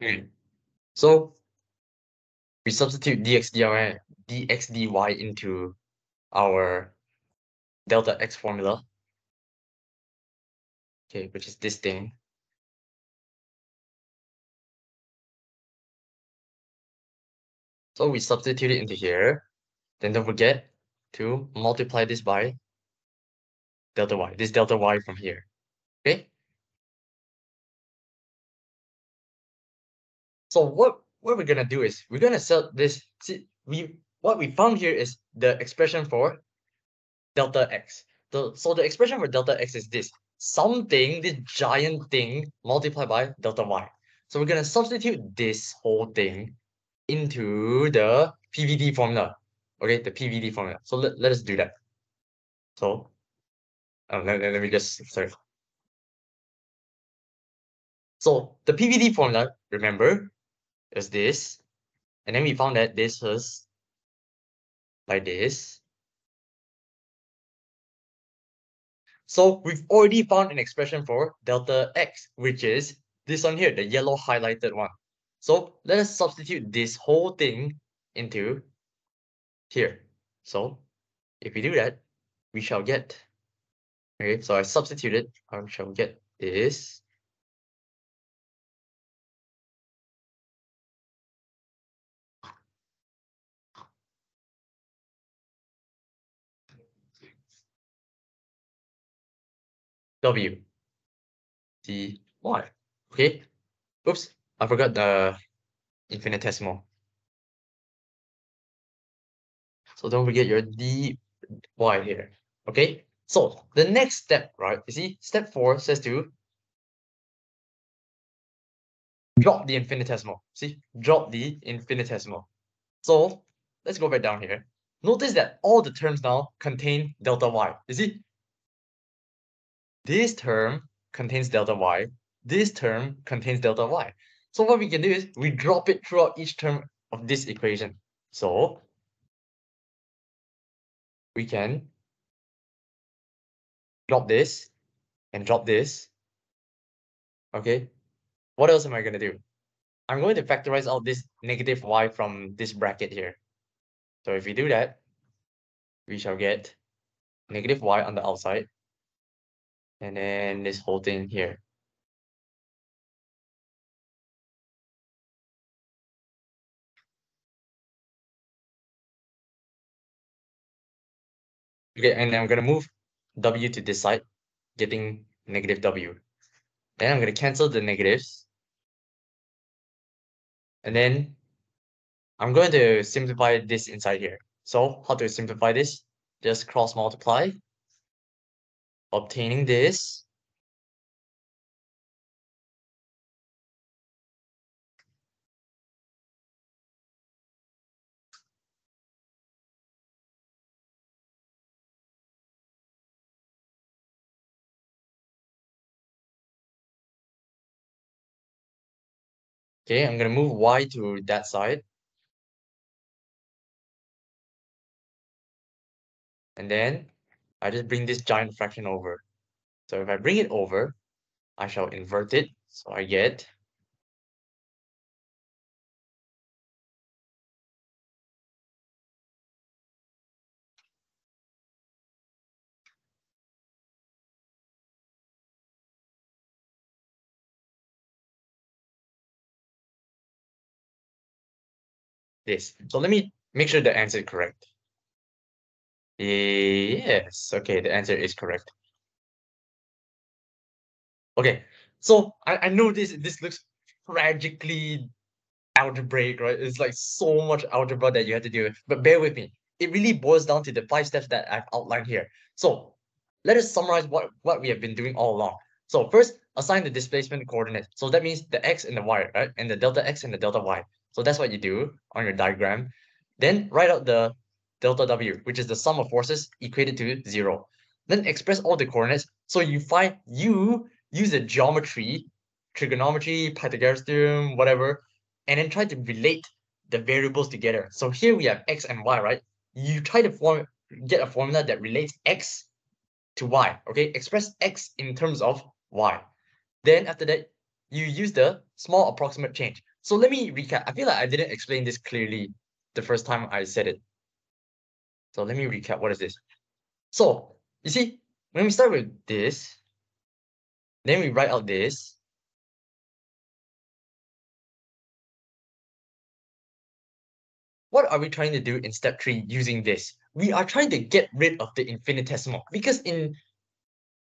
Okay. So we substitute dx dy, dx dy into our delta x formula. Okay, which is this thing. So we substitute it into here. Then don't forget to multiply this by delta y, this delta y from here. Okay. So what what we're gonna do is we're gonna set this. See, we what we found here is the expression for delta x. The, so the expression for delta x is this something, this giant thing multiplied by delta y. So we're gonna substitute this whole thing into the PVD formula. Okay, the PVD formula. So let, let us do that. So um, let, let me just sorry. So the PVD formula, remember, is this. And then we found that this was like this. So we've already found an expression for delta x, which is this one here, the yellow highlighted one. So let us substitute this whole thing into here. So if we do that, we shall get, okay, so I substituted, I shall get this W D Y. Okay. Oops, I forgot the infinitesimal. So don't forget your dy here. Okay. So the next step, right? You see, step four says to drop the infinitesimal. See, drop the infinitesimal. So let's go back down here. Notice that all the terms now contain delta y. You see, this term contains delta y. This term contains delta y. So what we can do is we drop it throughout each term of this equation. So we can drop this and drop this. Okay. What else am I going to do? I'm going to factorize out this negative y from this bracket here. So if we do that, we shall get negative y on the outside and then this whole thing here. Okay, and then I'm gonna move W to this side, getting negative W. Then I'm gonna cancel the negatives. And then I'm going to simplify this inside here. So how to simplify this? Just cross multiply obtaining this Okay, I'm gonna move y to that side. And then I just bring this giant fraction over. So if I bring it over, I shall invert it. So I get this. So let me make sure the answer is correct. Yes, okay, the answer is correct. Okay, so I, I know this this looks tragically algebraic, right? It's like so much algebra that you have to do, but bear with me. It really boils down to the five steps that I've outlined here. So let us summarize what, what we have been doing all along. So first, assign the displacement coordinate. So that means the x and the y, right? And the delta x and the delta y. So that's what you do on your diagram. Then write out the delta W, which is the sum of forces equated to zero. Then express all the coordinates. So you find you use the geometry, trigonometry, Pythagoras theorem, whatever, and then try to relate the variables together. So here we have x and y, right? You try to form get a formula that relates x to y, okay? Express x in terms of y. Then after that, you use the small approximate change. So let me recap. I feel like I didn't explain this clearly the first time I said it. So let me recap. What is this? So you see, when we start with this, then we write out this. What are we trying to do in step three using this? We are trying to get rid of the infinitesimal because in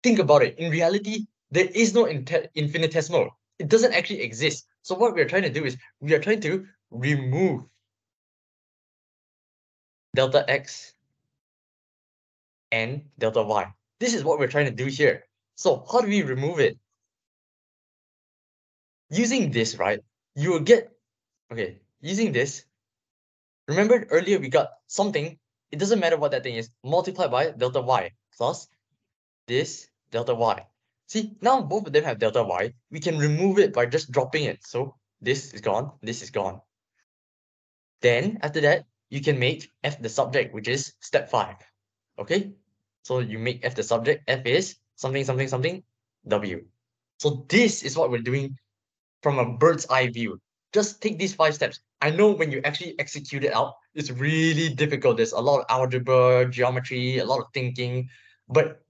think about it, in reality, there is no infinitesimal. It doesn't actually exist. So what we're trying to do is we are trying to remove delta x and delta y. This is what we're trying to do here. So how do we remove it? Using this, right, you will get, okay, using this, remember earlier we got something, it doesn't matter what that thing is, multiplied by delta y plus this delta y. See, now both of them have delta y. We can remove it by just dropping it. So this is gone, this is gone. Then after that, you can make f the subject, which is step five. Okay, so you make f the subject, f is something, something, something, w. So this is what we're doing from a bird's eye view. Just take these five steps. I know when you actually execute it out, it's really difficult. There's a lot of algebra, geometry, a lot of thinking, but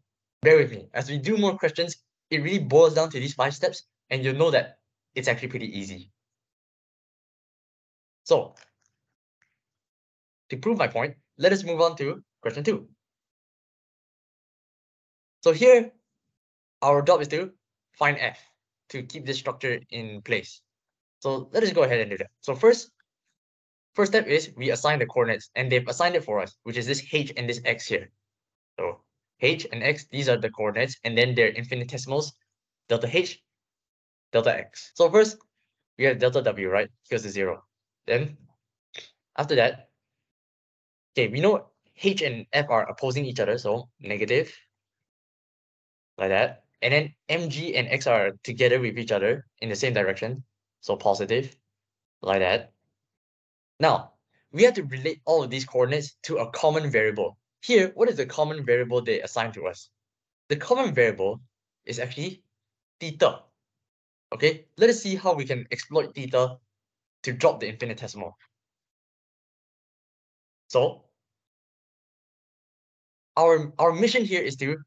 bear with me. As we do more questions, it really boils down to these five steps and you'll know that it's actually pretty easy. So to prove my point, let us move on to question two. So here, our job is to find f to keep this structure in place. So let us go ahead and do that. So first, first step is we assign the coordinates and they've assigned it for us, which is this h and this x here. So h and x, these are the coordinates, and then their infinitesimals, delta h, delta x. So first, we have delta w, right? Equals to zero. Then, after that, okay, we know h and f are opposing each other, so negative, like that. And then mg and x are together with each other in the same direction, so positive, like that. Now, we have to relate all of these coordinates to a common variable. Here, what is the common variable they assign to us? The common variable is actually theta. Okay, let us see how we can exploit theta to drop the infinitesimal. So, our, our mission here is to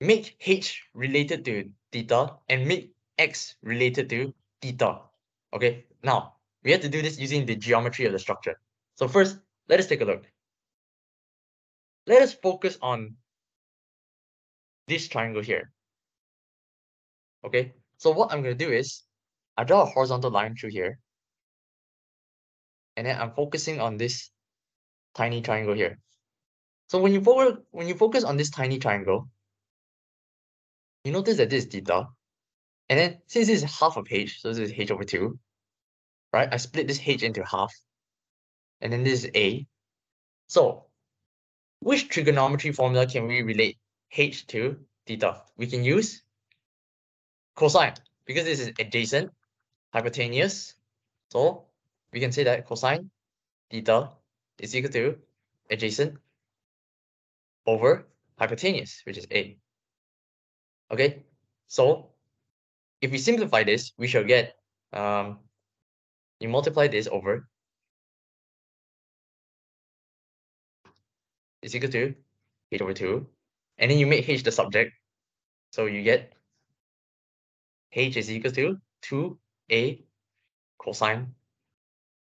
make h related to theta and make x related to theta. Okay, now we have to do this using the geometry of the structure. So first, let us take a look let us focus on this triangle here. Okay, so what I'm going to do is I draw a horizontal line through here. And then I'm focusing on this tiny triangle here. So when you focus when you focus on this tiny triangle, you notice that this is theta. And then since this is half of h, so this is h over 2, right? I split this h into half. And then this is a. So which trigonometry formula can we relate h to theta? We can use cosine because this is adjacent, hypotenuse. So we can say that cosine theta is equal to adjacent over hypotenuse, which is a. Okay, so if we simplify this, we shall get um, you multiply this over is equal to h over 2. And then you make h the subject. So you get h is equal to 2a cosine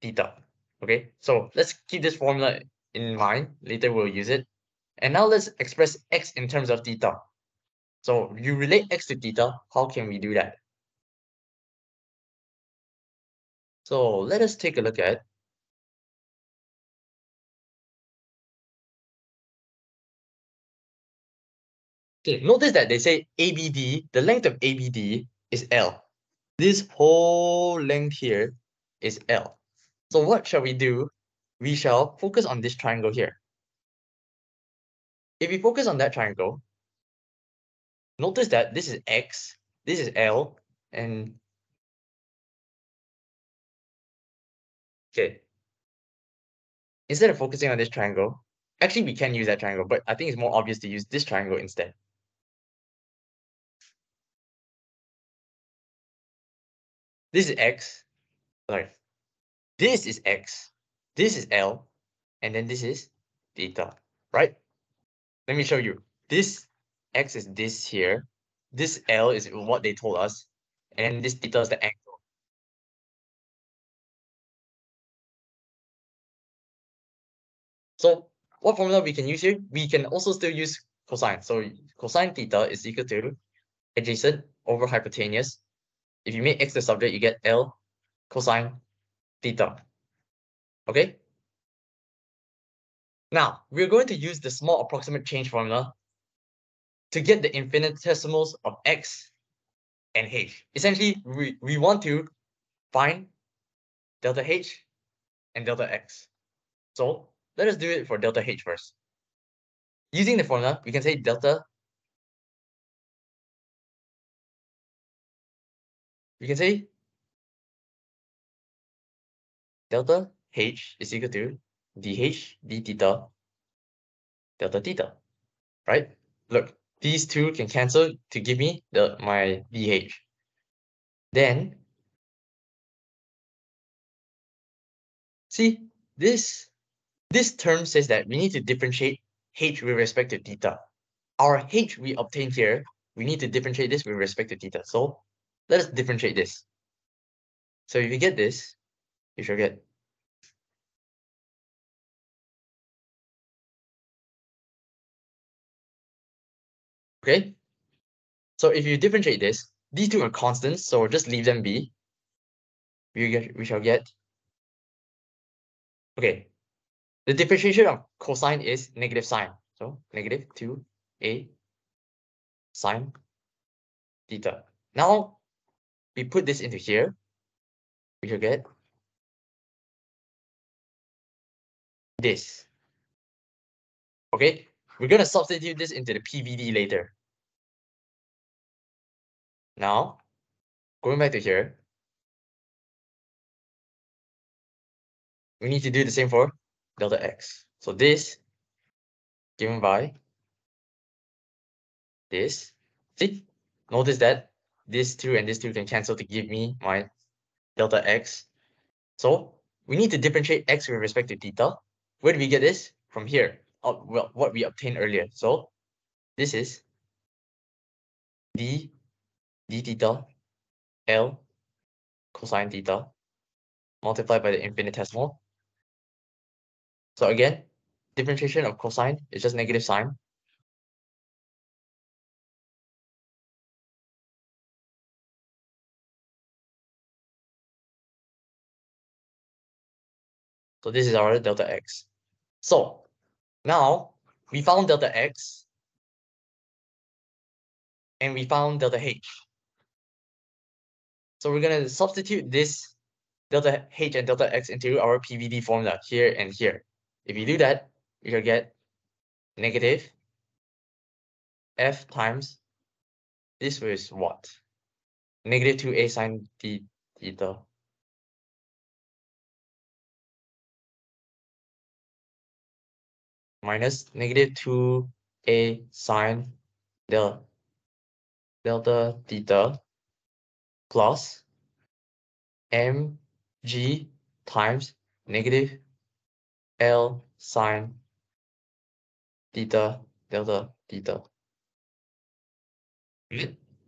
theta. Okay, so let's keep this formula in mind. Later we'll use it. And now let's express x in terms of theta. So you relate x to theta. How can we do that? So let us take a look at Okay, notice that they say ABD, the length of ABD is L. This whole length here is L. So what shall we do? We shall focus on this triangle here. If we focus on that triangle, notice that this is X, this is L, and okay. Instead of focusing on this triangle, actually we can use that triangle, but I think it's more obvious to use this triangle instead. This is x. Sorry, this is x, this is L, and then this is theta, right? Let me show you. This x is this here. This L is what they told us. And this theta is the angle. So what formula we can use here? We can also still use cosine. So cosine theta is equal to adjacent over hypotenuse. If you make x the subject, you get L cosine theta. Okay? Now, we're going to use the small approximate change formula to get the infinitesimals of x and h. Essentially, we, we want to find delta h and delta x. So let us do it for delta h first. Using the formula, we can say delta we can say delta h is equal to dh d theta delta theta, right? Look, these two can cancel to give me the my dh. Then, see, this, this term says that we need to differentiate h with respect to theta. Our h we obtained here, we need to differentiate this with respect to theta. So let us differentiate this. So if you get this, you shall get Okay. So if you differentiate this, these two are constants, so just leave them be. We get we shall get. Okay. The differentiation of cosine is negative sine. So negative 2a sine theta. Now we put this into here. We shall get this. Okay, we're going to substitute this into the PVD later. Now, going back to here, we need to do the same for delta x. So this given by this. See, notice that this 2 and this 2 can cancel to give me my delta x. So we need to differentiate x with respect to theta. Where do we get this? From here of well, what we obtained earlier. So this is d d theta L cosine theta multiplied by the infinitesimal. So again, differentiation of cosine is just negative sine. So this is our delta x. So now, we found delta x and we found delta h. So we're going to substitute this delta h and delta x into our PVD formula here and here. If you do that, we will get negative f times this was what? Negative 2a sine theta minus negative 2a sine del delta theta plus mg times negative L sine theta delta theta.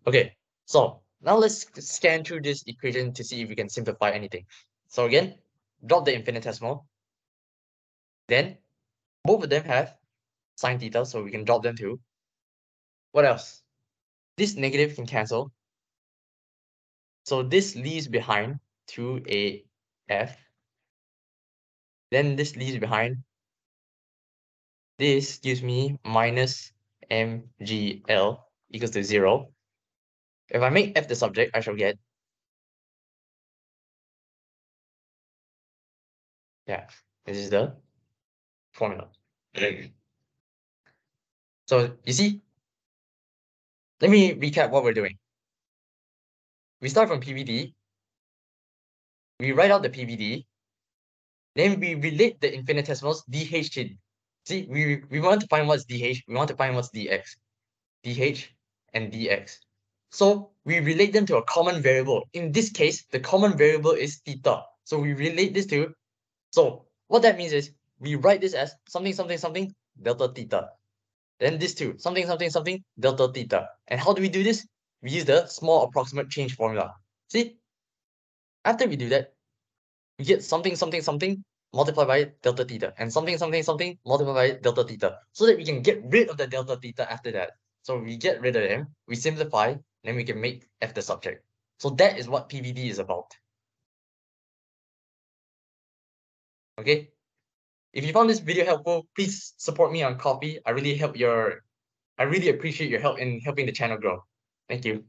Okay, so now let's scan through this equation to see if we can simplify anything. So again, drop the infinitesimal. Then both of them have sine theta, so we can drop them too. What else? This negative can cancel. So this leaves behind 2AF. Then this leaves behind. This gives me minus MGL equals to 0. If I make F the subject, I shall get yeah, this is the formula. So you see, let me recap what we're doing. We start from PVD. We write out the PVD. Then we relate the infinitesimals dh to, see, we, we want to find what's dh, we want to find what's dx. dh and dx. So we relate them to a common variable. In this case, the common variable is theta. So we relate this to, so what that means is we write this as something, something, something, delta theta. Then this too, something, something, something, delta theta. And how do we do this? We use the small approximate change formula. See, after we do that, we get something, something, something multiplied by delta theta and something, something, something multiplied by delta theta so that we can get rid of the delta theta after that. So we get rid of them, we simplify, then we can make f the subject. So that is what PVD is about. Okay. If you found this video helpful, please support me on Ko-fi. I really help your, I really appreciate your help in helping the channel grow. Thank you.